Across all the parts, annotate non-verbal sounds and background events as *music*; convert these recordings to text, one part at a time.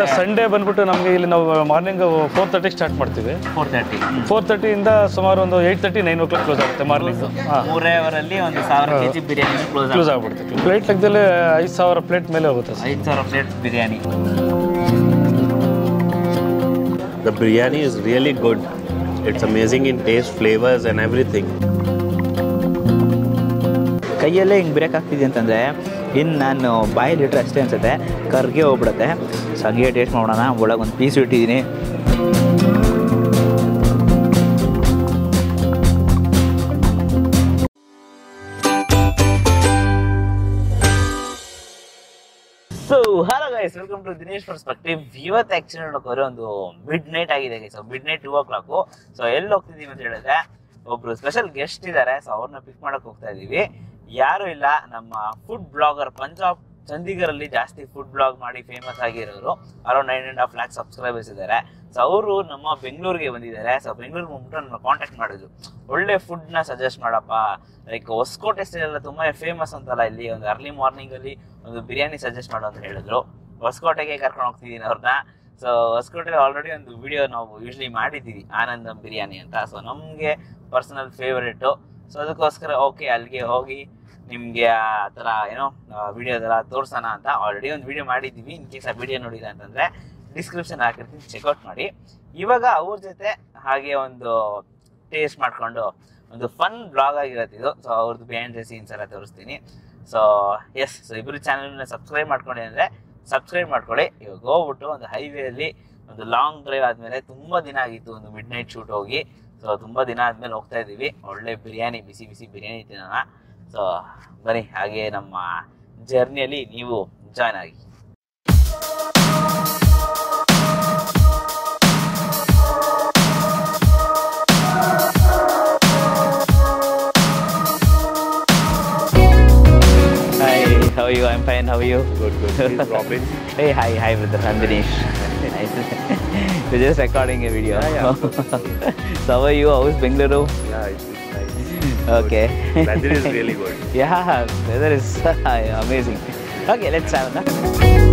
Sir Sunday ಬಂದ್ಬಿಟ್ಟು ನಮಗೆ ಇಲ್ಲಿ ನಾವು ಮಾರ್ನಿಂಗ್ ಫೋರ್ ತರ್ಟಿಗೆ ಸ್ಟಾರ್ಟ್ ಮಾಡ್ತೀವಿ. ಫೋರ್ ತರ್ಟಿ ಫೋರ್ ತರ್ಟಿಯಿಂದ ಸುಮಾರು ಒಂದು eight thirty nine o'clock close ಆಗುತ್ತೆ ಮಾರ್ನಿಂಗ್ ಮೂರೇ ಅವರಲ್ಲಿ ಒಂದು ಸಾವಿರ K G biryani close close ಆಗ್ಬಿಡುತ್ತೆ. ಪ್ಲೇಟ್ ಲೆಕ್ಕದಲ್ಲಿ ಐದು ಸಾವಿರ ಪ್ಲೇಟ್ ಮೇಲೆ ಹೋಗುತ್ತೆ ಸರ್. ಐದು ಸಾವಿರ plate biryani. The biryani is really good it's amazing in taste flavours and everything ಕೈಯಲ್ಲೇ ಹಿಂಗೆ ಬ್ರೇಕ್ ಆಗ್ತಿದೆ ಅಂತಂದರೆ ಇನ್ನು ನಾನು ಬಾಯಲ್ಲಿ ಇಟ್ಟರೆ ಅಷ್ಟೇ ಅನಿಸುತ್ತೆ. ಕರ್ಗೆ ಹೋಗ್ಬಿಡುತ್ತೆ. ಸೊ ಹಂಗೆ ಟೇಸ್ಟ್ ಮಾಡೋಣ. ಒಳಗೆ ಒಂದು ಪೀಸ್ ಇಟ್ಟಿದ್ದೀನಿ so hello guys welcome to Dinesh perspective ಇವತ್ತು ಆಕ್ಚುಲಿ ನೋಡೋಕೆ ಒಂದು ಮಿಡ್ ನೈಟ್ ಆಗಿದೆ guys midnight two o'clock so ಎಲ್ಲಿ ಹೋಗ್ತಿದೀವಿ ಅಂತ ಹೇಳಿದ್ರೆ, ಒಬ್ರು ಸ್ಪೆಷಲ್ ಗೆಸ್ಟ್ ಇದ್ದಾರೆ. ಸೊ ಅವ್ರನ್ನ ಪಿಕ್ ಮಾಡಕ್ ಹೋಗ್ತಾ ಇದೀವಿ. ಯಾರು ಇಲ್ಲ, ನಮ್ಮ ಫುಡ್ ಬ್ಲಾಗರ್ ಪಂಜಾಬ್ ಚಂಡೀಗರಲ್ಲಿ ಜಾಸ್ತಿ ಫುಡ್ ಬ್ಲಾಗ್ ಮಾಡಿ ಫೇಮಸ್ ಆಗಿರೋರು around nine and half lakh subscribers ಇದ್ದಾರೆ. ಸೊ ಅವರು ನಮ್ಮ ಬೆಂಗಳೂರಿಗೆ ಬಂದಿದ್ದಾರೆ. ಸೊ ಬೆಂಗಳೂರಿಗೆ ಬಂದ್ಬಿಟ್ಟು ನಮ್ಮ ಕಾಂಟ್ಯಾಕ್ಟ್ ಮಾಡಿದ್ರು. ಒಳ್ಳೆ ಫುಡ್ನ ಸಜೆಸ್ಟ್ ಮಾಡಪ್ಪ. ಲೈಕ್ ಹೊಸಕೋಟೆ ಸ್ಟೈಲ್ ಎಲ್ಲ ತುಂಬಾ ಫೇಮಸ್ ಅಂತಲ್ಲ ಇಲ್ಲಿ. ಒಂದು ಅರ್ಲಿ ಮಾರ್ನಿಂಗ್ ಅಲ್ಲಿ ಒಂದು ಬಿರಿಯಾನಿ ಸಜೆಸ್ಟ್ ಮಾಡು ಅಂತ ಹೇಳಿದ್ರು. ಹೊಸಕೋಟೆಗೆ ಕರ್ಕೊಂಡು ಹೋಗ್ತಿದ್ದೀನಿ ಅವ್ರನ್ನ ಸೊ ಹೊಸಕೋಟೆ ಆಲ್ರೆಡಿ ಒಂದು ವಿಡಿಯೋ ನಾವು ಯೂಶ್ವಲಿ ಮಾಡಿದ್ದೀವಿ. ಆನಂದಂ ಬಿರಿಯಾನಿ ಅಂತ. ಸೊ ನಮಗೆ ಪರ್ಸನಲ್ ಫೇವ್ರೇಟು ಸೊ ಅದಕ್ಕೋಸ್ಕರ ಓಕೆ ಅಲ್ಲಿಗೆ ಹೋಗಿ ನಿಮಗೆ ಆ ಥರ, ಏನೋ ವಿಡಿಯೋದೆಲ್ಲ ತೋರ್ಸೋಣ ಅಂತ ಆಲ್ರೆಡಿ ಒಂದು ವಿಡಿಯೋ ಮಾಡಿದ್ದೀವಿ. ಇನ್ ಕೇಸ್ ಆ ವಿಡಿಯೋ ನೋಡಿಲ್ಲ ಅಂತಂದರೆ ಡಿಸ್ಕ್ರಿಪ್ಷನ್ ಹಾಕಿರ್ತೀನಿ ಚೆಕ್ಔಟ್ ಮಾಡಿ. ಇವಾಗ ಅವ್ರ ಜೊತೆ ಹಾಗೆ ಒಂದು ಟೇಸ್ಟ್ ಮಾಡಿಕೊಂಡು ಒಂದು ಫನ್ ಬ್ಲಾಗ್ ಆಗಿರತ್ತೆ ಇದು. ಸೊ ಅವ್ರದ್ದು ಬಿಹೈಂಡ್ ದ ಸೀನ್ಸ್ ಎಲ್ಲ ತೋರಿಸ್ತೀನಿ. ಸೊ ಎಸ್ ಸೊ ಇಬ್ಬರು ಚಾನಲ್ನ ಸಬ್ಸ್ಕ್ರೈಬ್ ಮಾಡ್ಕೊಂಡಿ ಅಂದರೆ ಸಬ್ಸ್ಕ್ರೈಬ್ ಮಾಡ್ಕೊಳ್ಳಿ. ಇವಾಗ ಹೋಗ್ಬಿಟ್ಟು ಒಂದು ಹೈವೇಲಿ ಒಂದು ಲಾಂಗ್ ಡ್ರೈವ್ ಆದಮೇಲೆ ತುಂಬ ದಿನ ಆಗಿತ್ತು, ಒಂದು ಮಿಡ್ ನೈಟ್ ಶೂಟ್ ಹೋಗಿ. ಸೊ ತುಂಬ ದಿನ ಆದಮೇಲೆ ಹೋಗ್ತಾ ಇದ್ದೀವಿ. ಒಳ್ಳೆ ಬಿರಿಯಾನಿ, ಬಿಸಿ ಬಿಸಿ ಬಿರಿಯಾನಿ ತಿನ್ನೋಣ. ಸೊ ಬನ್ನಿ ಹಾಗೆ ನಮ್ಮ ಜರ್ನಿಯಲ್ಲಿ ನೀವು ಜಾಯ್ನ್ ಆಗಿ Hi, how are you? I'm fine. How are you? Good, good. This is Robin. *laughs* Hey, hi, hi, brother. I'm Dinesh. *laughs* nice. *laughs* We're just recording a video. Yeah, so how are you? How's Bengaluru? Yeah, it's, Okay. Weather is really good. *laughs* Yeah, weather is *laughs* amazing. Okay, let's have it.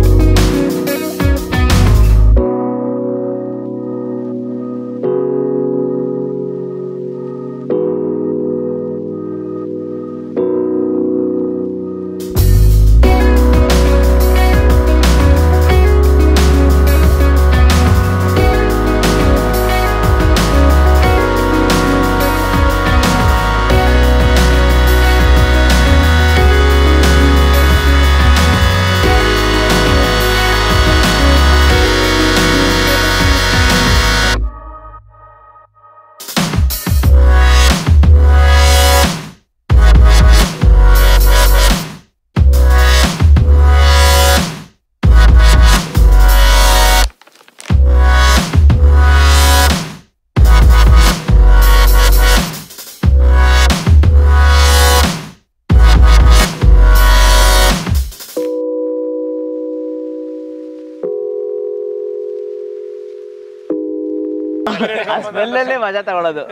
ಸ್ಮೆಲ್ಲಲ್ಲೇ ಮಜಾ ತಗೊಳ್ಳೋದು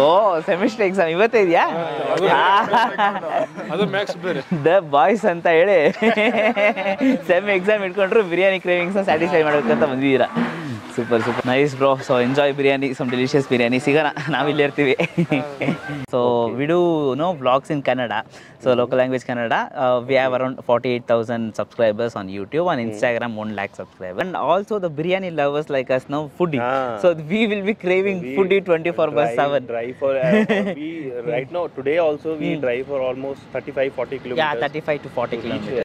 ಓ semester exam ಇವತ್ತೇ. ಇದೆಯಾ? The boys ಅಂತ ಹೇಳಿ. *laughs* Sem exam ಇಟ್ಕೊಂಡ್ರು biryani cravings satisfy ಮಾಡ್ಬೇಕಂತ ಬಂದಿದ್ದೀರಾ. Super super nice bro so enjoy biryani some delicious biryani ಸಿಗೋಣ ನಾವಿಲ್ಲಿ ಇರ್ತೀವಿ. So we do no blogs in Kannada so local language Kannada we have around forty eight thousand subscribers on YouTube on Instagram one lakh subscriber and also the biryani lovers like us no food Ah. So we will be craving food twenty four by Drive- seven Drive for, uh, *laughs* we, right now, today also, we drive for almost 35, 40 kilometers. Yeah thirty five to forty Each, kilometre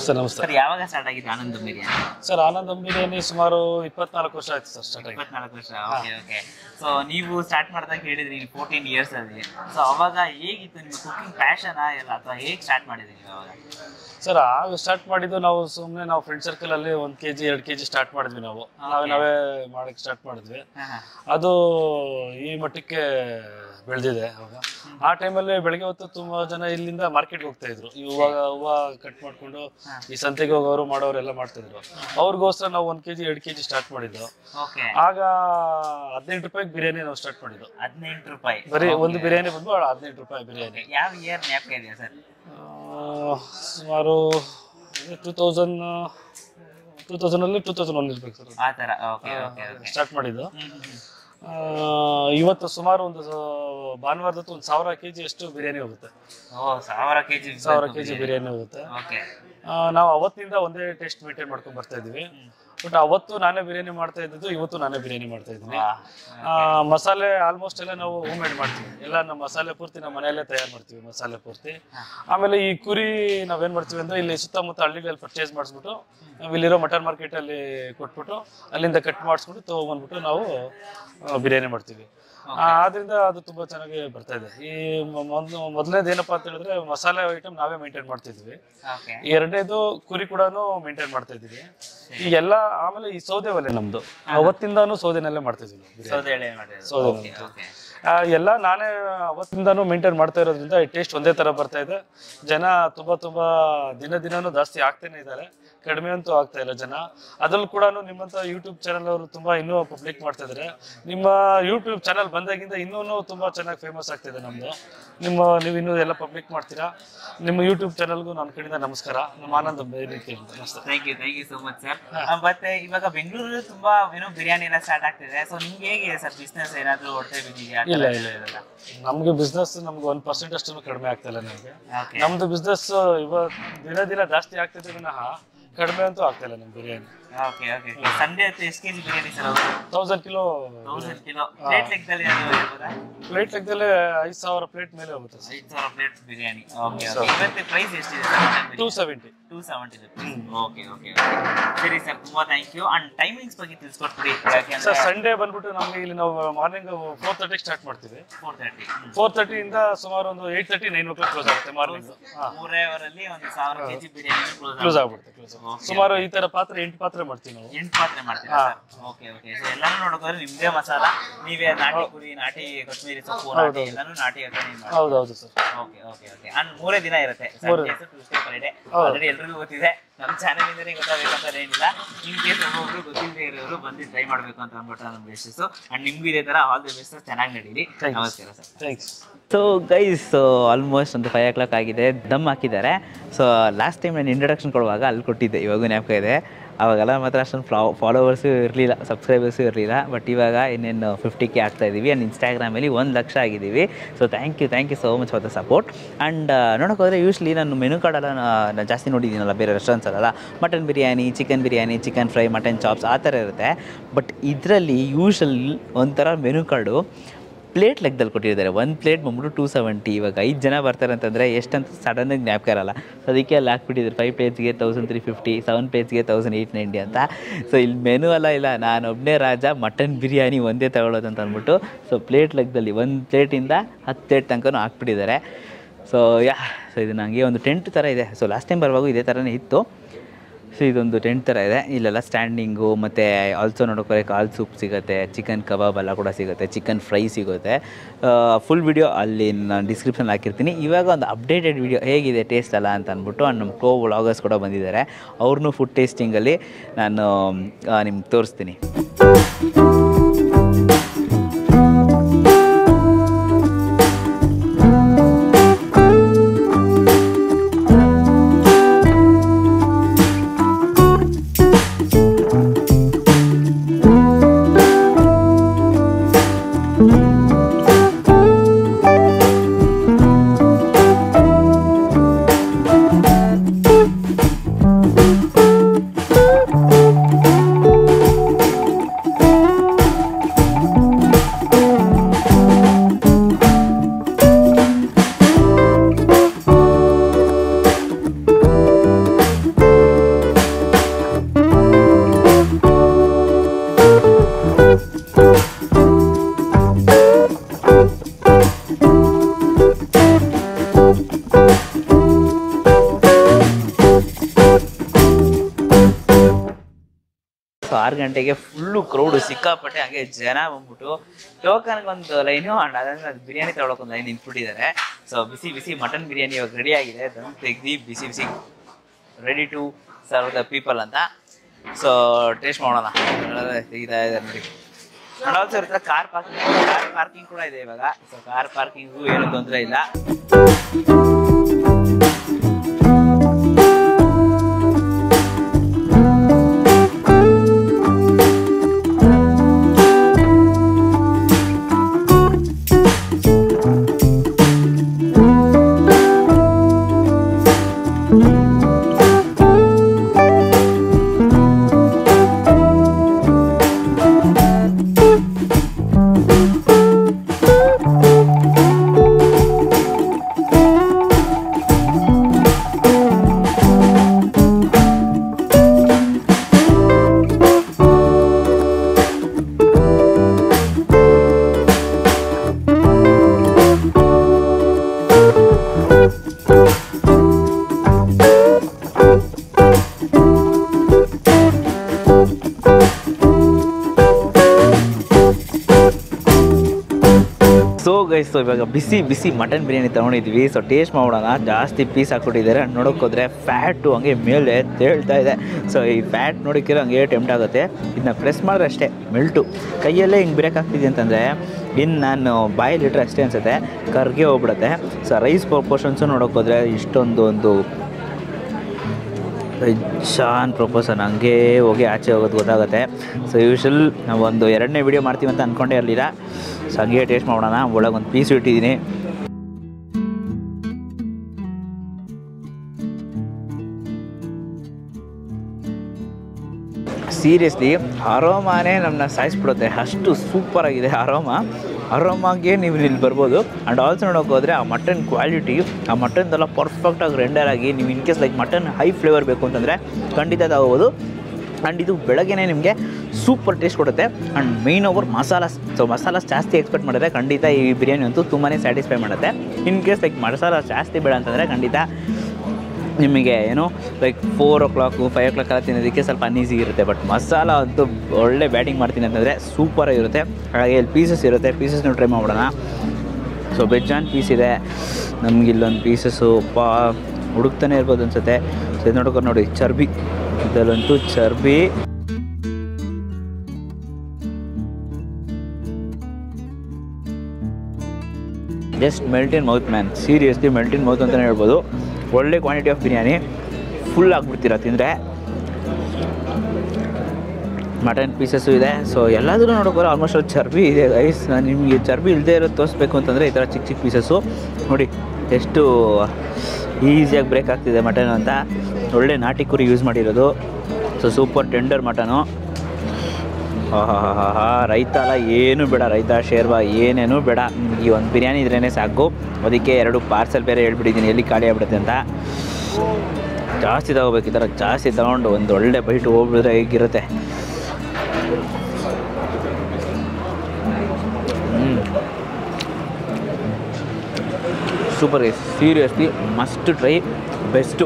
ನಮಸ್ತೆ ನಮಸ್ತೆ. Sir ಯಾವಾಗ start ಆಗಿದೆ Anand biryani sir Anand biryani ಸುಮಾರು ಇಪ್ಪತ್ನಾಲ್ಕು ವರ್ಷ ಆಯ್ತು sir start ಆಗಿ ಇಪ್ಪತ್ನಾಲ್ಕು ವರ್ಷ ಓಕೆ ಓಕೆ ಸೊ ನೀವು ಸ್ಟಾರ್ಟ್ ಮಾಡಿದಾಗ ಹೇಳಿದ್ರಿ ಫೋರ್ಟೀನ್ ಇಯರ್ಸ್ ಅಲ್ಲಿ. ಸೊ ಅವಾಗ ಹೇಗಿತ್ತು ನಿಮ್ಮ ಕುಕಿಂಗ್ ಪ್ಯಾಷನ್ ಇಲ್ಲ ಅಥವಾ ಹೇಗೆ ಸ್ಟಾರ್ಟ್ ಮಾಡಿದ್ರಿ ಅವಾಗ? ಸರ್ ಆಗ ಸ್ಟಾರ್ಟ್ ಮಾಡಿದ್ದು ನಾವು ಸುಮ್ಮನೆ ನಾವು ಫ್ರೆಂಡ್ ಸರ್ಕಲ್ ಅಲ್ಲಿ ಒಂದ್ ಕೆಜಿ ಎರಡು ಕೆಜಿ ಸ್ಟಾರ್ಟ್ ಮಾಡಿದ್ವಿ ನಾವು. ನಾವೇ ನಾವೇ ಮಾಡಕ್ ಸ್ಟಾರ್ಟ್ ಮಾಡಿದ್ವಿ. ಅದು ಈ ಮಟ್ಟಕ್ಕೆ ಬೆಳೆದಿದೆ ಅವಾಗ. ಆ ಟೈಮಲ್ಲಿ ಬೆಳಗ್ಗೆ ಹೊತ್ತು ತುಂಬಾ ಜನ ಇಲ್ಲಿಂದ ಮಾರ್ಕೆಟ್ ಹೋಗ್ತಾ ಇದ್ರು. ಈ ಹೂವ ಹೂವ ಕಟ್ ಮಾಡ್ಕೊಂಡು ಈ ಸಂತೆಗೆ ಹೋಗೋರು ಮಾಡೋರೆಲ್ಲ ಮಾಡ್ತಾ ಇದ್ರು. ಅವ್ರಿಗೋಸ್ಕರ ನಾವು ಒಂದ್ ಕೆಜಿ ಎರಡು ಕೆಜಿ ಸ್ಟಾರ್ಟ್ ಮಾಡಿದ್ದು. ಆಗ ಹದಿನೆಂಟು ರೂಪಾಯಿಗೆ ಬಿರಿಯಾನಿ ನಾವು ಸ್ಟಾರ್ಟ್ ಮಾಡಿದ್ದು. ಹದಿನೆಂಟು ರೂಪಾಯಿ. ಬರೀ ಒಂದು ಬಿರಿಯಾನಿ ಬಂದು ಹದಿನೆಂಟು ರೂಪಾಯಿ ಬಿರಿಯಾನಿ. ಯಾವ ಇಯರ್ ಜ್ಞಾಪಕ ಸರ್? ಸುಮಾರು ಟೂ ತೌಸಂಡ್ ಟೂ ತೌಸಂಡಲ್ಲಿ ಟೂ ತೌಸಂಡ್ ಒನ್ ಇರ್ಬೇಕು ಸರ್ ಆ ತರ ಓಕೆ ಓಕೆ ಓಕೆ ಸ್ಟಾರ್ಟ್ ಮಾಡಿದ್ದು. ಆ, ಇವತ್ತು ಸುಮಾರು ಒಂದು ಭಾನುವಾರದತ್ತು ಒಂದು ಸಾವಿರ ಕೆ ಜಿ ಅಷ್ಟು ಬಿರಿಯಾನಿ ಹೋಗುತ್ತೆ. ಓ ಸಾವಿರ ಕೆ ಜಿ ಬಿರಿಯಾನಿ. ಹೋಗುತ್ತೆ. ಓಕೆ ಆ, ನಾವು ಅವತ್ತಿನಿಂದ ಒಂದೇ ಟೇಸ್ಟ್ ಮೇಂಟೈನ್ ಮಾಡ್ಕೊಂಡು ಬರ್ತಾ ಇದೀವಿ ಬಟ್ ಅವತ್ತು ನಾನೇ ಬಿರಿಯಾನಿ ಮಾಡ್ತಾ ಇದ್ದಿದ್ದು ಇವತ್ತು ನಾನೇ ಬಿರಿಯಾನಿ ಮಾಡ್ತಾ ಇದ್ದೀನಿ. ಆ, ಮಸಾಲೆ ಆಲ್ಮೋಸ್ಟ್ ಎಲ್ಲ ನಾವು ಹೋಮ್ ಮೇಡ್ ಮಾಡ್ತೀವಿ. ಎಲ್ಲ ನಮ್ಮ ಮಸಾಲೆ ಪೂರ್ತಿ ನಮ್ಮ ಮನೆಯಲ್ಲೇ ತಯಾರು ಮಾಡ್ತೀವಿ ಮಸಾಲೆ ಪೂರ್ತಿ. ಆಮೇಲೆ ಈ ಕುರಿ ನಾವೇನ್ ಮಾಡ್ತೀವಿ ಅಂದ್ರೆ ಇಲ್ಲಿ ಸುತ್ತಮುತ್ತ ಹಳ್ಳಿಗಳಲ್ಲಿ ಪರ್ಚೇಸ್ ಮಾಡಿಸ್ಬಿಟ್ಟು ನಾವು ಇಲ್ಲಿರೋ ಮಟನ್ ಮಾರ್ಕೆಟ್ ಅಲ್ಲಿ ಕೊಟ್ಬಿಟ್ಟು ಅಲ್ಲಿಂದ ಕಟ್ ಮಾಡಿಸ್ಬಿಟ್ಟು ತಗೊಂಡ್ಬಂದ್ಬಿಟ್ಟು ನಾವು ಬಿರಿಯಾನಿ ಮಾಡ್ತೀವಿ. ಆದ್ರಿಂದ ಅದು ತುಂಬಾ ಚೆನ್ನಾಗಿ ಬರ್ತಾ ಇದೆ. ಈ ಮೊದ್ಲು ಮೊದಲನೇದು ಏನಪ್ಪಾ ಅಂತ ಹೇಳಿದ್ರೆ ಮಸಾಲೆ ಐಟಮ್ ನಾವೇ ಮೇಂಟೈನ್ ಮಾಡ್ತಿದ್ವಿ. ಎರಡನೇದು ಕುರಿ ಕೂಡ ಮೇಂಟೈನ್ ಮಾಡ್ತಾ ಇದೀವಿ ಈ ಎಲ್ಲ ಆಮೇಲೆ ಈ ಸೌದೆ ಒಲೆ ನಮ್ದು. ಅವತ್ತಿಂದಾನು ಸೌದೆನಲ್ಲೇ ಮಾಡ್ತಾ ಇದೀವಿ ಸೌದೆ ಎಲ್ಲ ನಾನೇ ಅವತ್ತಿಂದಾನು ಮೇಂಟೈನ್ ಮಾಡ್ತಾ ಇರೋದ್ರಿಂದ ಟೇಸ್ಟ್ ಒಂದೇ ತರ ಬರ್ತಾ ಇದೆ. ಜನ ತುಂಬಾ ತುಂಬಾ ದಿನ ದಿನಾನು ಜಾಸ್ತಿ ಆಗ್ತಾನೆ ಇದ್ದಾರೆ. ಕಡಿಮೆ ಅಂತೂ ಆಗ್ತಾ ಇಲ್ಲ ಜನ. ಅದ್ರಲ್ಲೂ ಕೂಡ ನಿಮ್ಮಂತ ಯೂಟ್ಯೂಬ್ ಚಾನಲ್ ಅವರು ತುಂಬಾ ಇನ್ನೂ ಪಬ್ಲಿಕ್ ಮಾಡ್ತಾ ಇದಾರೆ. ನಿಮ್ಮ ಯೂಟ್ಯೂಬ್ ಚಾನಲ್ ಬಂದಾಗಿಂದ ಇನ್ನೂ ತುಂಬಾ ಚೆನ್ನಾಗಿ ಫೇಮಸ್ ಆಗ್ತಿದೆ ನಮ್ದು. ನಿಮ್ಮ ನೀವು ಇನ್ನೂ ಎಲ್ಲ ಪಬ್ಲಿಕ್ ಮಾಡ್ತೀರಾ? ನಿಮ್ಮ ಯೂಟ್ಯೂಬ್ ಚಾನಲ್ಗೂ ನನ್ನ ಕಡೆಯಿಂದ ನಮಸ್ಕಾರ. ನಮ್ಮ Anand thank you thank you so much sir ಮತ್ತೆ ಇವಾಗ ಬೆಂಗಳೂರಲ್ಲಿ ತುಂಬಾ ಏನೋ ಬಿರಿಯಾನಿ ಎಲ್ಲ ಸ್ಟಾರ್ಟ್ ಆಗ್ತಿದೆ ಸೊ ನಿಮ್ಗೆ ಹೇಗಿದೆ ಸರ್ ಬಿಸ್ನೆಸ್ ಏನಾದ್ರೂ ಹೊಟ್ಟೆ ಬಿದ್ದಿದೆಯಾ ಇಲ್ಲ ಇಲ್ಲ ಇಲ್ಲ. ನಮ್ಗೆ ಬಿಸ್ನೆಸ್ ನಮ್ಗೆ ಒಂದ್ ಪರ್ಸೆಂಟ್ ಅಷ್ಟು ಕಡಿಮೆ ಆಗ್ತಾ ಇಲ್ಲ ನಮ್ಗೆ. ನಮ್ದು ಬಿಸ್ನೆಸ್ ಇವಾಗ ದಿನ ದಿನ ಜಾಸ್ತಿ ಆಗ್ತಿದೆ ವಿನಃ. ಕಡಿಮೆ ಅಂತೂ ಆಗ್ತಾ ಇಲ್ಲ ನಮ್ ಬಿರಿಯಾನಿ. ಓಕೆ ಓಕೆ ಸಂಡೇ ಹೊತ್ತು ಎಷ್ಟು KG biryani sir thousand kilo thousand kilo plate ಲೆಕ್ಕದಲ್ಲಿ ಪ್ಲೇಟ್ ಲೆಕ್ಕದಲ್ಲಿ ಐದ್ ಸಾವಿರ ಪ್ಲೇಟ್ ಮೇಲೆ ಹೋಗುತ್ತೆ ಐದು ಸಾವಿರ ಪ್ಲೇಟ್ ಬಿರಿಯಾನಿ. ಓಕೆ ಓಕೆ ಇವತ್ತು ಪ್ರೈಸ್ ಎಷ್ಟಿದೆ sir two seventy two seventy okay okay ಸರಿ ಸರ್ ತುಂಬಾ ಥ್ಯಾಂಕ್ ಯು ಅಂಡ್ ಟೈಮಿಂಗ್ಸ್ ಬಗ್ಗೆ ತಿಳಿಸ್ಕೊಟ್ಬಿಡಿ. ಸರ್ ಸಂಡೇ ಬಂದ್ಬಿಟ್ಟು ನಮ್ಗೆ ಇಲ್ಲಿ ನಾವು ಮಾರ್ನಿಂಗ್ ಫೋರ್ ತರ್ಟಿಗೆ ಸ್ಟಾರ್ಟ್ ಮಾಡ್ತೀವಿ. ಫೋರ್ ತರ್ಟಿ ಫೋರ್ ತರ್ಟಿಯಿಂದ ಸುಮಾರು ಒಂದು eight thirty nine o'clock close ಆಗುತ್ತೆ ಮಾರ್ನಿಂಗ್ ಮೂರೇ ಅವರಲ್ಲಿ ಒಂದು ಸಾವಿರ ಕೆಜಿ ಬಿರಿಯಾನಿ ಕ್ಲೋಸ್ ಕ್ಲೋಸ್ ಆಗ್ಬಿಡುತ್ತೆ ಕ್ಲೋಸ್ ಸುಮಾರು ಈ ತರ ಪಾತ್ರೆ ಎಂಟು ಪಾತ್ರೆ ಮಾಡ್ತೀವಿ ನಾವು. ಎಂಟು ಪಾತ್ರೆ ಮಾಡ್ತೀರಾ ಸರ್? Okay okay. ಸೊ ಎಲ್ಲಾನು ನೋಡೋದ್ರೆ ನಿಮ್ದೇ ಮಸಾಲ ನೀವೇ ನಾಟಿ ಕುರಿ ನಾಟಿ ಕೊತ್ತಂಬರಿ ಸೊಪ್ಪು ನಾಟಿ ಎಲ್ಲಾನು ನಾಟಿ ಮಾಡ್ತೀವಿ ಹೌದು ಹೌದು sir. Okay okay okay. And ಮೂರೇ ದಿನ ಇರುತ್ತೆ ಸಂಡೇ ಟ್ಯೂಸ್ಡೇ ಫ್ರೈಡೆ ಆಲ್ರೆಡಿ ಎಲ್ರಿಗೂ ಗೊತ್ತಿದೆ. ನಮ್ಮ ಚಾನಲ್ ಇಂದನೇ ಗೊತ್ತಾಗಬೇಕಂತ ಏನಿಲ್ಲ. ಇನ್ ಕೇಸ್ ಒಬ್ಬೊಬ್ರು ಗೊತ್ತಿಲ್ಲದೆ ಇರೋರು ಬಂದು ಟ್ರೈ ಮಾಡ್ಬೇಕು ಅಂತ ಅಂದ್ಬಿಟ್ಟು ನಮ್ಮ ಬೇಸಸ್ ಅಂಡ್ ನಿಮ್ಗೂ ಇದೇ ತರ ಆಲ್ ದಿ ಬೆಸ್ಟ್ ಚೆನ್ನಾಗಿ ನಡೀರಿ ನಮಸ್ಕಾರ sir. Thanks so guys almost ಒಂದು ಫೈವ್ ಓ ಕ್ಲಾಕ್ ಆಗಿದೆ. ದಮ್ ಹಾಕಿದ್ದಾರೆ. ಸೊ ಲಾಸ್ಟ್ ಟೈಮ್ ನಾನು ಇಂಟ್ರಡಕ್ಷನ್ ಕೊಡುವಾಗ ಅಲ್ಲಿ ಕೊಟ್ಟಿದ್ದೆ. ಇವಾಗೂ ಜ್ಞಾಪಕ ಇದೆ. ಅವಾಗೆಲ್ಲ ಮಾತ್ರ ಅಷ್ಟೊಂದು ಫ್ಲಾ ಫಾಲೋವರ್ಸು ಇರಲಿಲ್ಲ ಸಬ್ಸ್ಕ್ರೈಬರ್ಸು ಇರಲಿಲ್ಲ. ಬಟ್ ಇವಾಗ ಇನ್ನೇನು ಫಿಫ್ಟಿ ಕೆ ಆಗ್ತಾ ಇದ್ದೀವಿ ಆ್ಯಂಡ್ ಇನ್ಸ್ಟಾಗ್ರಾಮಲ್ಲಿ ಒಂದು ಲಕ್ಷ ಆಗಿದ್ದೀವಿ so thank you thank you so much for the support and ನೋಡೋಕೆ ಹೋದರೆ ಯೂಶ್ಲಿ ನಾನು ಮೆನು ಕಾರ್ಡೆಲ್ಲ ನಾನು ಜಾಸ್ತಿ ನೋಡಿದ್ದೀನಲ್ಲ ಬೇರೆ ರೆಸ್ಟೋರೆಂಟ್ಸಲ್ಲ mutton biryani chicken biryani chicken fry mutton chops ಆ ಥರ ಇರುತ್ತೆ. ಬಟ್ ಇದರಲ್ಲಿ ಯೂಶಲ್ ಒಂಥರ ಮೆನು ಕಾರ್ಡು ಪ್ಲೇಟ್ ಲೆಕ್ಕದಲ್ಲಿ ಕೊಟ್ಟಿದ್ದಾರೆ. ಒಂದು ಪ್ಲೇಟ್ ಬಂದ್ಬಿಟ್ಟು ಟೂ ಸೆವೆಂಟಿ ಇವಾಗ ಐದು ಜನ ಬರ್ತಾರೆ ಅಂತಂದರೆ ಎಷ್ಟಂತ ಸಡನ್ನಾಗಿ ಜ್ಞಾಪಕ ಇರಲ್ಲ. ಸೊ ಅದಕ್ಕೆ ಅಲ್ಲಿ ಹಾಕ್ಬಿಟ್ಟಿದ್ರು. ಫೈವ್ ಪ್ಲೇಟ್ಸ್ಗೆ ತೌಸಂಡ್ ತ್ರೀ ಫಿಫ್ಟಿ ಸೆವೆನ್ ಪ್ಲೇಟ್ಸ್ಗೆ ತೌಸಂಡ್ ಏಯ್ಟ್ ನೈಂಟಿ ಅಂತ. ಸೊ ಇಲ್ಲಿ ಮೆನು ಅಲ್ಲ, ಇಲ್ಲ. ನಾನು ಒಬ್ಬನೇ ರಾಜ ಮಟನ್ ಬಿರಿಯಾನಿ ಒಂದೇ ತಗೊಳ್ಳೋದು ಅಂತ ಅಂದ್ಬಿಟ್ಟು ಸೊ ಪ್ಲೇಟ್ ಲೆಕ್ಕದಲ್ಲಿ ಒಂದು ಪ್ಲೇಟಿಂದ ಹತ್ತು ಪ್ಲೇಟ್ ತನಕನೂ ಹಾಕ್ಬಿಟ್ಟಿದ್ದಾರೆ. ಸೊ ಯಾ ಸೊ ಇದು ನನಗೆ ಒಂದು ಟೆಂಟ್ ಥರ ಇದೆ. ಸೊ ಲಾಸ್ಟ್ ಟೈಮ್ ಬರುವಾಗ ಇದೇ ಥರನೇ ಇತ್ತು. ಸೊ ಇದೊಂದು ಟೆಂಟ್ ಥರ ಇದೆ. ಇಲ್ಲೆಲ್ಲ ಸ್ಟ್ಯಾಂಡಿಂಗು ಮತ್ತು ಆಲ್ಸೋ ನೋಡೋಕೆ ಕಾಲ್ ಸೂಪ್ ಸಿಗುತ್ತೆ ಚಿಕನ್ ಕಬಾಬ್ ಎಲ್ಲ ಕೂಡ ಸಿಗುತ್ತೆ ಚಿಕನ್ ಫ್ರೈ ಸಿಗುತ್ತೆ. ಫುಲ್ ವಿಡಿಯೋ ಅಲ್ಲಿ ನಾನು ಡಿಸ್ಕ್ರಿಪ್ಷನ್ ಹಾಕಿರ್ತೀನಿ. ಇವಾಗ ಒಂದು ಅಪ್ಡೇಟೆಡ್ ವಿಡಿಯೋ ಹೇಗಿದೆ ಟೇಸ್ಟ್ ಎಲ್ಲ ಅಂತ ಅಂದ್ಬಿಟ್ಟು ನಮ್ಮ ಕೋ ವ್ಲಾಗರ್ಸ್ ಕೂಡ ಬಂದಿದ್ದಾರೆ. ಅವ್ರನ್ನೂ ಫುಡ್ ಟೇಸ್ಟಿಂಗಲ್ಲಿ ನಾನು ನಿಮ್ಗೆ ತೋರಿಸ್ತೀನಿ. ಗಂಟೆಗೆ ಫುಲ್ಲು ಕ್ರೌಡ್ ಸಿಕ್ಕಾಪಟ್ಟೆ, ಹಾಗೆ ಜನ ಬಂದ್ಬಿಟ್ಟು ಟೋಕನ್ಗೆ ಒಂದು ಲೈನು ಅಂಡ್ ಅದಾದ್ಮೇಲೆ ಅದು ಬಿರಿಯಾನಿ ತಗೊಳಕ್ಕೆ ಒಂದು ಲೈನ್ ನಿಂತ್ಬಿಟ್ಟಿದ್ದಾರೆ. ಸೊ ಬಿಸಿ ಬಿಸಿ ಮಟನ್ ಬಿರಿಯಾನಿ ಇವಾಗ ರೆಡಿ ಆಗಿದೆ. ಅದನ್ನು ತೆಗ್ದು ಬಿಸಿ ಬಿಸಿ ready to serve the people ಅಂತ. ಸೊ ಟೇಸ್ಟ್ ಮಾಡೋಣ. ತೆಗಿತಾ ಇದೆ ನೋಡಿ. ಕಾರ್ ಪಾರ್ಕಿಂಗ್ ಕಾರ್ ಪಾರ್ಕಿಂಗ್ ಕೂಡ ಇದೆ ಇವಾಗ. ಸೊ ಕಾರ್ ಪಾರ್ಕಿಂಗು ಏನು ತೊಂದರೆ ಇಲ್ಲ. ಗೈಸ್ ಇವಾಗ ಬಿಸಿ ಬಿಸಿ ಮಟನ್ ಬಿರಿಯಾನಿ ತಗೊಂಡಿದ್ವಿ. ಸೊ ಟೇಸ್ಟ್ ಮಾಡೋಣ. ಜಾಸ್ತಿ ಪೀಸ್ ಹಾಕ್ಬಿಟ್ಟಿದ್ದಾರೆ. ನೋಡೋಕೆ ಹೋದ್ರೆ ಫ್ಯಾಟು ಹಂಗೆ ಮೇಲೆ ತೇಳ್ತಾ ಇದೆ. ಸೊ ಈ ಫ್ಯಾಟ್ ನೋಡೋಕ್ಕಿರೋ ಹಂಗೆ ಟೆಂಪ್ಟ್ ಆಗುತ್ತೆ. ಇದನ್ನ ಪ್ರೆಸ್ ಮಾಡಿದ್ರೆ ಅಷ್ಟೇ, ಮೆಲ್ಟು. ಕೈಯಲ್ಲೇ ಹಿಂಗೆ ಬ್ರೇಕ್ ಆಗ್ತಿದೆ ಅಂತಂದರೆ ಇನ್ನು ನಾನು ಬಾಯಲ್ಲಿ ಇಟ್ಟರೆ ಅಷ್ಟೇ ಅನಿಸುತ್ತೆ. ಕರ್ಗೆ ಹೋಗ್ಬಿಡುತ್ತೆ. ಸೊ ರೈಸ್ ಪೋರ್ಪೋರ್ಷನ್ಸು ನೋಡೋಕ್ಕೋದ್ರೆ ಇಷ್ಟೊಂದು ಒಂದು ಶಾನ್ ಪ್ರಪೋಸನ್ ಹಂಗೆ ಹೋಗಿ ಆಚೆ ಹೋಗೋದು ಗೊತ್ತಾಗುತ್ತೆ. ಸೊ ಯೂಶಲ್ ಒಂದು ಎರಡನೇ ವಿಡಿಯೋ ಮಾಡ್ತೀವಿ ಅಂತ ಅಂದ್ಕೊಂಡೇ ಇರಲಿಲ್ಲ. ಸೊ ಹಂಗೆ ಟೇಸ್ಟ್ ಮಾಡೋಣ. ಒಳಗೆ ಒಂದು ಪೀಸ್ ಇಟ್ಟಿದ್ದೀನಿ. ಸೀರಿಯಸ್ಲಿ ಅರೋಮಾನೇ ನಮ್ಮನ್ನ ಸಾಯಿಸ್ಬಿಡುತ್ತೆ. ಅಷ್ಟು ಸೂಪರಾಗಿದೆ ಅರೋಮಾ ಅರೋಮಾಗೆ ನೀವು ಇಲ್ಲಿ ಬರ್ಬೋದು. ಆ್ಯಂಡ್ ಆಲ್ಸೋ ನೋಡೋಕೆ ಹೋದರೆ ಆ ಮಟನ್ ಕ್ವಾಲಿಟಿ ಆ ಮಟನ್ದೆಲ್ಲ ಪರ್ಫೆಕ್ಟಾಗಿ ರೆಂಡರ್ ಆಗಿ ನೀವು in case like mutton high flavour ಬೇಕು ಅಂತಂದರೆ ಖಂಡಿತ ತಗೋಬೋದು ಆ್ಯಂಡ್ ಇದು ಬೆಳಗ್ಗೆನೇ ನಿಮಗೆ ಸೂಪರ್ ಟೇಸ್ಟ್ ಕೊಡುತ್ತೆ. And main over masala so masalas ಜಾಸ್ತಿ ಎಕ್ಸ್ಪೆಕ್ಟ್ ಮಾಡಿದ್ರೆ ಖಂಡಿತ ಈ ಬಿರಿಯಾನಿ ಅಂತೂ ತುಂಬಾ ಸ್ಯಾಟಿಸ್ಫೈ ಮಾಡುತ್ತೆ. ಇನ್ ಕೇಸ್ ಲೈಕ್ ಮಸಾಲ ಜಾಸ್ತಿ ಬೇಡ ಅಂತಂದರೆ ಖಂಡಿತ ನಿಮಗೆ ಏನು like four o'clock five o'clock ಎಲ್ಲ ತಿನ್ನೋದಕ್ಕೆ ಸ್ವಲ್ಪ ಅನ್ಈಸಿ ಇರುತ್ತೆ. ಬಟ್ ಮಸಾಲ ಅಂತೂ ಒಳ್ಳೆ ಬ್ಯಾಟಿಂಗ್ ಮಾಡ್ತೀನಿ ಅಂತಂದರೆ ಸೂಪರಾಗಿರುತ್ತೆ ಹಾಗಾಗಿ ಇಲ್ಲಿ ಪೀಸಸ್ ಇರುತ್ತೆ. ಪೀಸಸ್ನ ಟ್ರೈ ಮಾಡೋಣ ಸೊ ಬೆಜ್ಜಾನ್ ಪೀಸ್ ಇದೆ. ನಮ್ಗೆ ಇಲ್ಲೊಂದು ಪೀಸಸ್ಸು ಪಾ ಹುಡುಕ್ತಾನೆ ಇರ್ಬೋದು ಅನ್ಸುತ್ತೆ. ಸೊ ಇದು ನೋಡ್ಕೊಂಡು ನೋಡಿ, ಚರ್ಬಿ. ಇದರಲ್ಲಂತೂ ಚರ್ಬಿ. Just melt in mouth man seriously melt in mouth ಅಂತಲೇ ಹೇಳ್ಬೋದು. ಒಳ್ಳೆ ಕ್ವಾಂಟಿಟಿ ಆಫ್ ಬಿರಿಯಾನಿ ಫುಲ್ ಆಗಿಬಿಡ್ತೀರ ತಿಂದರೆ? ಮಟನ್ ಪೀಸಸ್ಸು ಇದೆ. ಸೊ ಎಲ್ಲಾದರೂ ನೋಡೋಕೆ ಆಲ್ಮೋಸ್ಟ್ ಅಲ್ಲಿ ಚರ್ಬಿ ಇದೆ ಐಸ್ ನಿಮಗೆ ಚರ್ಬಿ ಇಲ್ಲದೆ ಇರೋದು ತೋರಿಸ್ಬೇಕು ಅಂತಂದರೆ ಈ ಥರ ಚಿಕ್ಕ ಚಿಕ್ಕ ಪೀಸಸ್ಸು ನೋಡಿ, ಎಷ್ಟು ಈಸಿಯಾಗಿ ಬ್ರೇಕ್ ಆಗ್ತಿದೆ ಮಟನ್ ಅಂತ. ಒಳ್ಳೆ ನಾಟಿ ಕುರಿ ಯೂಸ್ ಮಾಡಿರೋದು. ಸೊ ಸೂಪರ್ ಟೆಂಡರ್ ಮಟನು ರೈತ ಅಲ್ಲ, ಏನು ಬೇಡ. ರೈತ ಶೇರ್ವಾ ಏನೇನು ಬೇಡ. ಈ ಒಂದು ಬಿರಿಯಾನಿ ಇದ್ರೇ ಸಾಕು. ಅದಕ್ಕೆ ಎರಡು ಪಾರ್ಸೆಲ್ ಬೇರೆ ಹೇಳ್ಬಿಟ್ಟಿದ್ದೀನಿ. ಎಲ್ಲಿ ಖಾಲಿ ಆಗ್ಬಿಡುತ್ತೆ ಅಂತ. ಜಾಸ್ತಿ ತಗೋಬೇಕು. ಈ ಥರ ಜಾಸ್ತಿ ತಗೊಂಡು ಒಂದು ಒಳ್ಳೆ ಬೈಟ್ ಹೋಗ್ಬಿಟ್ರೆ ಹೇಗಿರುತ್ತೆ? Super seriously must try best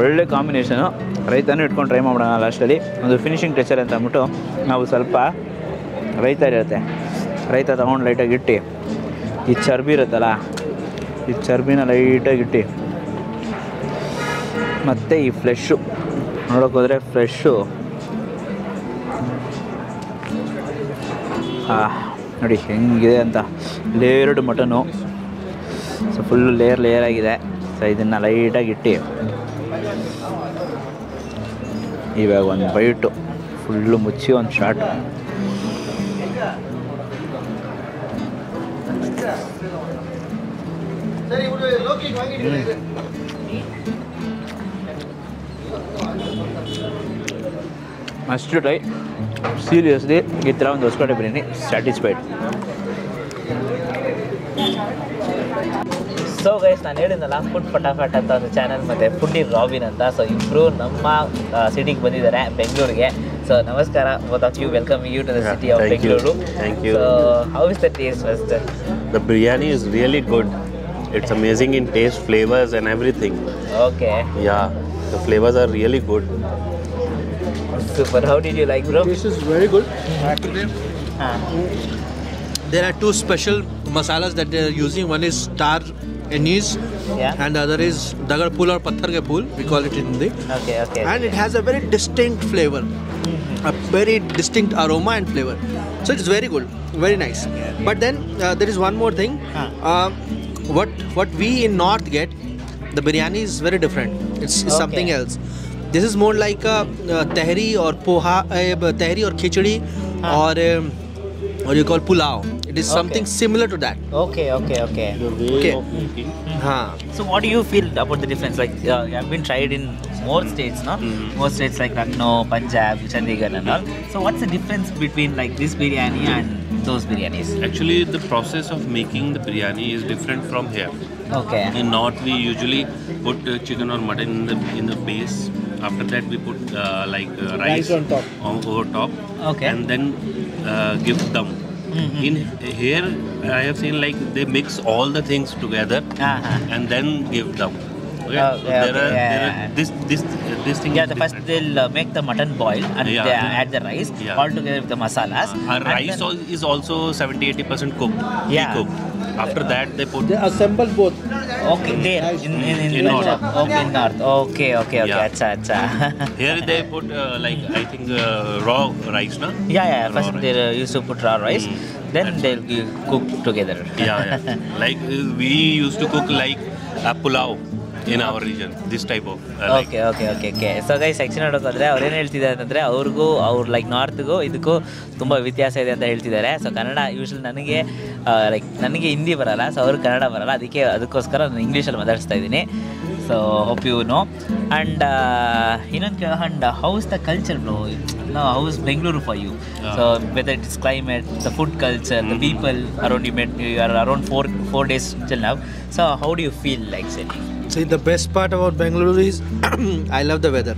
ಒಳ್ಳೆ ಕಾಂಬಿನೇಷನು ರೈತನೂ ಇಟ್ಕೊಂಡು ಟ್ರೈ ಮಾಡೋಣ ಲಾಸ್ಟಲ್ಲಿ ಒಂದು ಫಿನಿಶಿಂಗ್ ಟೆಚರ್ ಅಂತ ಅಂದ್ಬಿಟ್ಟು ನಾವು ಸ್ವಲ್ಪ ರೈತ ಇರುತ್ತೆ. ರೈತ ತೊಗೊಂಡು ಲೈಟಾಗಿ ಇಟ್ಟು. ಈ ಚರ್ಬಿ ಇರುತ್ತಲ್ಲ, ಈ ಚರ್ಬಿನ ಲೈಟಾಗಿ ಇಟ್ಟು. ಮತ್ತು ಈ ಫ್ಲೆಶ್ಶು ನೋಡೋಕ್ಕೋದ್ರೆ ಫ್ರೆಶ್ಶು ನೋಡಿ ಹೆಂಗಿದೆ ಅಂತ. Layered mutton so full layer layer ಆಗಿದೆ. ಸೊ ಇದನ್ನು ಲೈಟಾಗಿ ಇಟ್ಟು. ಇವಾಗ ಒಂದು ಬೈಟು. ಫುಲ್ಲು ಮುಚ್ಚಿ ಒಂದು ಶಾಟ್. ಅಷ್ಟು ಟ್ರೈ ಸೀರಿಯಸ್ಲಿ ಈ ಥರ ಒಂದು Hoskote biryani satisfied so guys ನಾನು ಹೇಳಿದ್ನಲ್ಲ ಫುಡ್ ಫಟಾಫಟ್ ಅಂತ ಒಂದು ಚಾನಲ್ ಮತ್ತೆ ಫುಡ್ಡಿ ರಾಬಿನ್ ಅಂತ ಸೊ ಇಬ್ರು ನಮ್ಮ ಸಿಟಿಗೆ ಬಂದಿದ್ದಾರೆ ಬೆಂಗಳೂರಿಗೆ ಸೊ ನಮಸ್ಕಾರ both of you welcome you to the Yeah, city of thank you. Bengaluru Thank you. So how is the taste first The biryani is really good. It's amazing in taste, flavors, and everything. Okay Yeah, the flavors are really good. Super how did you like bro This is very good. Actually, there are two special masalas that they are using. One is star Eniz. Yeah. And the other is Dagar Pool or Patthar Ke Pool, we call it in Hindi. Okay, okay. And okay. it has a very distinct flavor, mm-hmm. a very distinct aroma and flavor. So it's very good, very nice. Okay, okay. But then uh, there is one more thing. Huh. Uh, what what we in North get, the biryani is very different. It's, it's something else. This is more like a uh, tehri or poha, uh, tehri or khichdi, huh. or um, or you call pulao. It is okay. something similar to that. Okay, okay, okay. okay. Huh. So what do you feel about the difference? Like uh, you have been tried in more states, no? Mm. More states like Rakhno, Punjab, Chandigarh and all. So what's the difference between like this biryani and those biryanis? Actually, the process of making the biryani is different from here. Okay. In north, we usually put uh, chicken or mutton in the in the base. After that, we put uh, like uh, rice, rice, on top, on, over top, okay. and then uh, give them Mhm. In here, I have seen like they mix all the things together Uh-huh. and then give dum. Okay, Okay, so there okay, are, yeah, there are this this this thing. Yeah, the first they'll uh, make the mutton boil and Yeah. they add the rice Yeah. all together with the masalas. Uh, and rice then- is also 70-80% cooked. Yeah. cooked. After that, they put They assemble both. Okay, there in in, in, In north. Punjab. Okay, in north. Okay, okay, okay. Yeah. Acha, acha. *laughs* Here they put uh, like I think uh, raw rice, na? yeah, yeah. Raw First rice. they uh, used to put raw rice, Mm. then That's- they'll give, cook together. Yeah, yeah. *laughs* like uh, we used to cook like a pulao in our region this type of okay okay okay okay so guy section ಹೇಳೋದಾದ್ರೆ ಅವ್ರು ಏನು ಹೇಳ್ತಿದ್ದಾರೆ ಅಂತಂದರೆ ಅವ್ರಿಗೂ ಅವ್ರು like ನಾರ್ತ್ಗೂ ಇದಕ್ಕೂ ತುಂಬ ವ್ಯತ್ಯಾಸ ಇದೆ ಅಂತ ಹೇಳ್ತಿದ್ದಾರೆ. ಸೊ ಕನ್ನಡ ಯೂಶ್ವಲಿ ನನಗೆ ಲೈಕ್ ನನಗೆ ಹಿಂದಿ ಬರಲ್ಲ ಸೊ ಅವ್ರಿಗೆ ಕನ್ನಡ ಬರಲ್ಲ. ಅದಕ್ಕೆ ಅದಕ್ಕೋಸ್ಕರ ನಾನು ಇಂಗ್ಲೀಷಲ್ಲಿ ಮಾತಾಡಿಸ್ತಾ ಇದ್ದೀನಿ. So hope you know and ಇನ್ನೊಂದು ಕೇಳೋ and how's the culture bro no how's Bengaluru for you so weather it is climate the food culture the people around you met you are around four four days till now so how do you feel like sell See, the best part about Bangalore is *clears throat* I love the weather.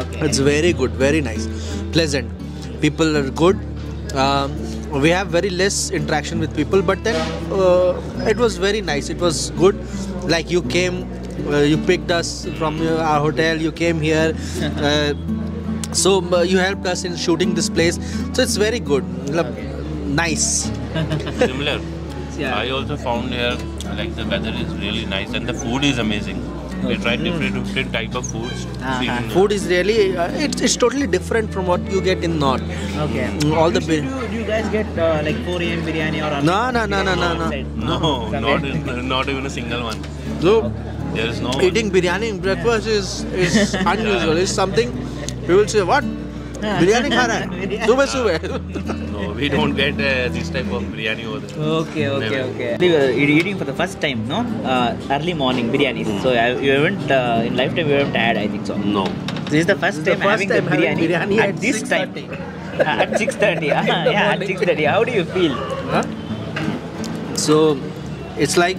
Okay It's very good, very nice, pleasant. People are good. Um, we have very less interaction with people, but then uh, it was very nice. It was good. Like you came, uh, you picked us from uh, our hotel. You came here. *laughs* Uh, so uh, you helped us in shooting this place. So it's very good. Love- Nice. *laughs* similar. Yeah. I also found here like the weather is really nice and the food is amazing. We tried different different type of foods. Uh-huh. Food is really uh, it's, it's totally different from what you get in North. Okay. Mm, All the bir- do, do you guys get uh, like 4 a.m. biryani or No, no, no, no, no, no. No, not not even a single one. So There is no eating biryani in breakfast is is *laughs* unusual. It's something people say what biryani khana hai? *laughs* Subah subah. No we don't get uh, this type of biryani over there. Okay okay Never. okay. We were eating for the first time no? Uh, early morning biryani mm. so uh, you haven't uh, in lifetime you haven't had i think so. No. This is the first this time the first having time the biryani, having biryani at, at this time. *laughs* at 6:30 uh, ah, *laughs* yeah at 6:30 how do you feel? Huh? so it's like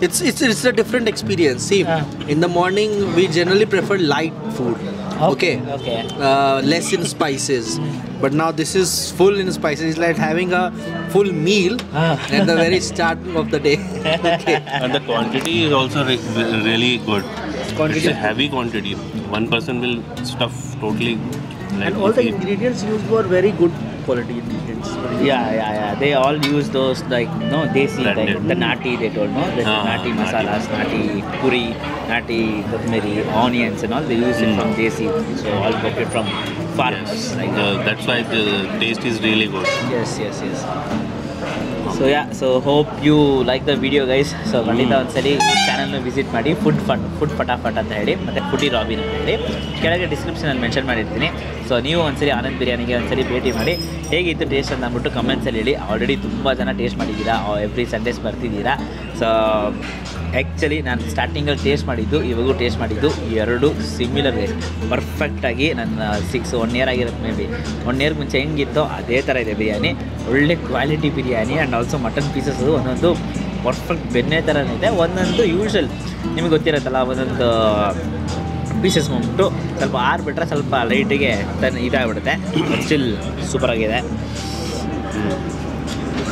it's it's it's a different experience. See uh. in the morning we generally prefer light food. Okay. Okay. Uh, less in spices, but now this is full in spices. It's like having a full meal Ah. at the very start of the day. *laughs* okay. And the quantity is also re- really good. It's quantity. a heavy quantity. One person will stuff totally. Like And all the he- ingredients used were very good quality ingredients. Yeah, yeah, yeah. They all use those like no desi, like Branded. the nati they told no, the Ah, nati nati. masalas, nati puri, nati kothmeri, onions and all. They use it Mm. from desi, so all cooked from farmers. Yes. Like The, that's why the taste is really good. yes, yes, yes. So yeah so hope you like the video guys so ಖಂಡಿತ ಒಂದ್ಸಲಿ ಈ ಚಾನಲ್ನ visit ಮಾಡಿ food ಫಟ್ food ಫಟಾಫಟ್ ಅಂತ ಹೇಳಿ ಮತ್ತು foodie robin ಅಂತ ಹೇಳಿ ಕೆಳಗೆ ಡಿಸ್ಕ್ರಿಪ್ಷನಲ್ಲಿ ಮೆನ್ಷನ್ ಮಾಡಿರ್ತೀನಿ. ಸೊ ನೀವು ಒಂದ್ಸರಿ ಆನಂದ್ ಬಿರಿಯಾನಿಗೆ ಒಂದ್ಸರಿ ಭೇಟಿ ಮಾಡಿ ಹೇಗಿತ್ತು ಟೇಸ್ಟ್ ಅಂತ ಅಂದ್ಬಿಟ್ಟು ಕಮೆಂಟ್ಸಲ್ಲಿ ಹೇಳಿ. ಆಲ್ರೆಡಿ ತುಂಬ ಜನ ಟೇಸ್ಟ್ ಮಾಡಿದ್ದೀರಾ? ಎವ್ರಿ ಸಂಡೇಸ್ ಬರ್ತಿದ್ದೀರಾ? ಸೊ ಆ್ಯಕ್ಚುಲಿ ನಾನು ಸ್ಟಾರ್ಟಿಂಗಲ್ಲಿ ಟೇಸ್ಟ್ ಮಾಡಿದ್ದು, ಇವಾಗೂ ಟೇಸ್ಟ್ ಮಾಡಿದ್ದು ಎರಡು ಸಿಮಿಲರ್ ಪರ್ಫೆಕ್ಟಾಗಿ ನನ್ನ ಸಿಕ್ಸ್ ಒನ್ ಇಯರ್ ಆಗಿರುತ್ತೆ ಮೇ ಬಿ ಒನ್ ಇಯರ್ ಮುಂಚೆ ಹೆಂಗಿತ್ತೋ ಅದೇ ಥರ ಇದೆ ಬಿರಿಯಾನಿ. ಒಳ್ಳೆ quality biryani and also mutton pieces ಒಂದೊಂದು ಪರ್ಫೆಕ್ಟ್ ಬೆನ್ನೆ ಥರನೇ ಇದೆ. ಒಂದೊಂದು ಯೂಶಲ್ ನಿಮಗೆ ಗೊತ್ತಿರತ್ತಲ್ಲ, ಒಂದೊಂದು ಪೀಸಸ್ ಬಂದ್ಬಿಟ್ಟು ಸ್ವಲ್ಪ ಆರ್ಬಿಟ್ರೆ ಸ್ವಲ್ಪ ಲೈಟಿಗೆ ತನ್ನ ಇದಾಗ್ಬಿಡುತ್ತೆ still ಸೂಪರಾಗಿದೆ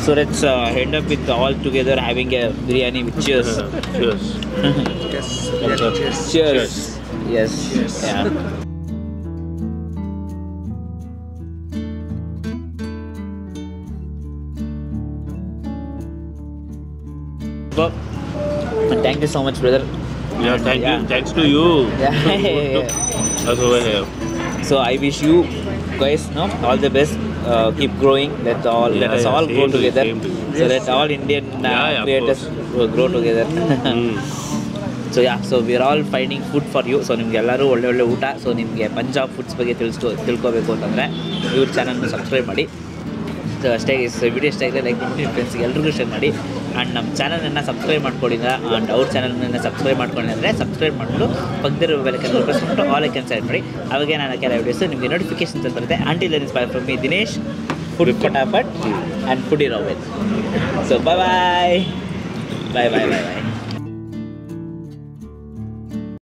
so let's end up with all together having a biryani with cheers Cheers. Yes. Yes. Yes. Cheers. Yes. Yeah. Well, thank you so much, brother. Yeah, thank Yeah. you. Thanks to you. Yeah. Us over here. so I wish you guys no all the best. Uh, keep growing. Let all yeah, let us all grow to together. to so So let all Indian uh, Yeah, yeah, creators grow together. Mm. So yeah so we're all finding food for you so ನಿಮ್ಗೆಲ್ಲರೂ ಒಳ್ಳೆ ಒಳ್ಳೆ ಊಟ so ನಿಮಗೆ Punjab foods ಬಗ್ಗೆ ತಿಳಿಸ್ಕೊ ತಿಳ್ಕೊಬೇಕು ಅಂತಂದರೆ ಇವ್ರ ಚಾನಲ್ನ subscribe ಮಾಡಿ ಸೊ ಅಷ್ಟೇ ವಿಡಿಯೋ ಇಷ್ಟ ಆಗಿದೆ ಲೈಕ್ ಮಾಡಿ ಫ್ರೆಂಡ್ಸ್ಗೆ ಎಲ್ರಿಗೂ ಶೇರ್ ಮಾಡಿ ಆ್ಯಂಡ್ ನಮ್ಮ ಚಾನಲನ್ನು ಸಬ್ಸ್ಕ್ರೈಬ್ ಮಾಡ್ಕೊಳ್ಳಿ ಆ್ಯಂಡ್ ಅವ್ರ ಚಾನಲ್ನ ಸಬ್ಸ್ಕ್ರೈಬ್ ಮಾಡ್ಕೊಳ್ಳಿ ಅಂದರೆ ಸಬ್ಸ್ಕ್ರೈಬ್ ಮಾಡಿಬಿಟ್ಟು ಪಕ್ಕದಿರೋ ಬೆಲಕನ್ನು ಪ್ರೆಸ್ ಮಾಡಿಬಿಟ್ಟು ಆಲ್ ಐಕನ್ ಸೈಡ್ ಮಾಡಿ. ಅವಾಗೆ ನಾನು ಕೆಲವು ವಿಡಿಯೋಸ್ ನಿಮಗೆ ನೋಟಿಫಿಕೇಶನ್ಸ್ ಬರುತ್ತೆ. ಆಂಟಿ ಲರ್ನಿಸ್ is bye from me Dinesh food Phataphat and food ಇರೋ so bye bye bye bye bye bye